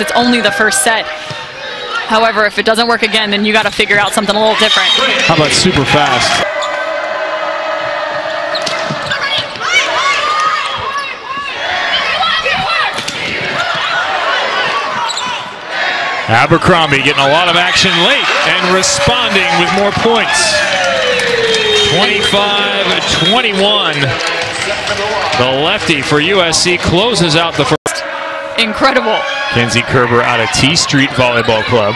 It's only the first set. However, if it doesn't work again, then you got to figure out something a little different. How about super fast? Abercrombie getting a lot of action late and responding with more points. 25-21. The lefty for USC closes out the first. Incredible. Kenzie Koerber out of T Street Volleyball Club.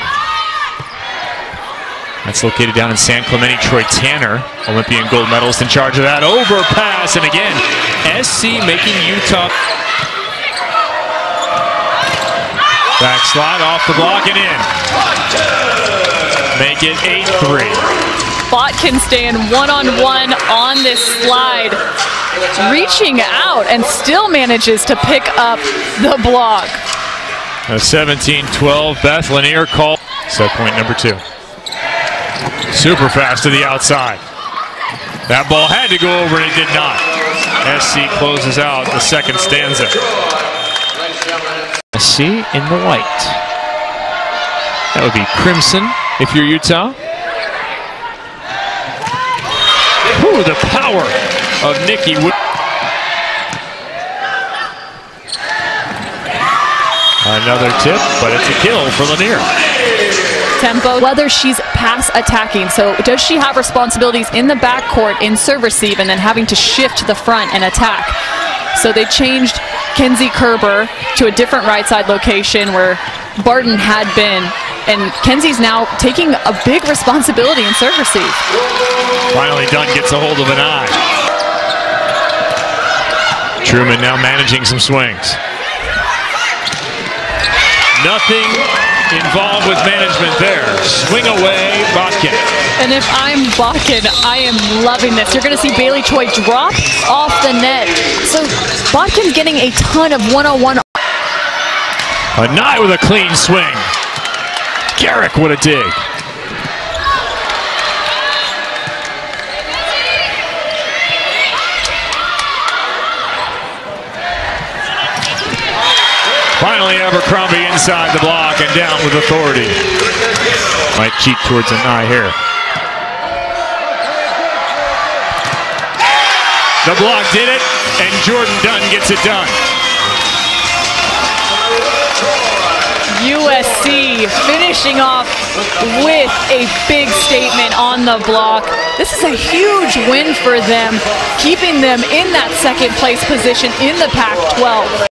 That's located down in San Clemente. Troy Tanner, Olympian gold medalist, in charge of that. Overpass, and again, SC making Utah. Backslide off the block and in. Make it 8-3. Botkin staying one-on-one on this slide, reaching out and still manages to pick up the block. A 17-12 Beth Lanier call. Set point number two. Super fast to the outside. That ball had to go over and it did not. SC closes out the second stanza. SC in the white. That would be crimson if you're Utah. Ooh, the power of Nikki. Another tip, but it's a kill for Lanier. Tempo, whether she's pass attacking. So does she have responsibilities in the backcourt in serve receive and then having to shift to the front and attack? So they changed Kenzie Koerber to a different right side location where Barton had been. And Kenzie's now taking a big responsibility in serve receive. Finally, Dunn gets a hold of Anae. Truman now managing some swings. Nothing involved with management there. Swing away, Botkin. And if I'm Botkin, I am loving this. You're going to see Bailey Choy drop off the net. So Botkin's getting a ton of one-on-one. Anae with a clean swing. Garrick, what a dig. Finally, Abercrombie inside the block and down with authority. Might cheat towards Anae here. The block did it, and Jordan Dunn gets it done. USC finishing off with a big statement on the block. This is a huge win for them, keeping them in that second place position in the Pac 12.